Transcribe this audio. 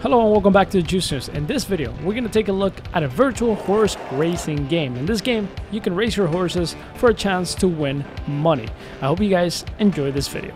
Hello and welcome back to the Juice News. In this video, we're going to take a look at a virtual horse racing game. In this game, you can race your horses for a chance to win money. I hope you guys enjoy this video.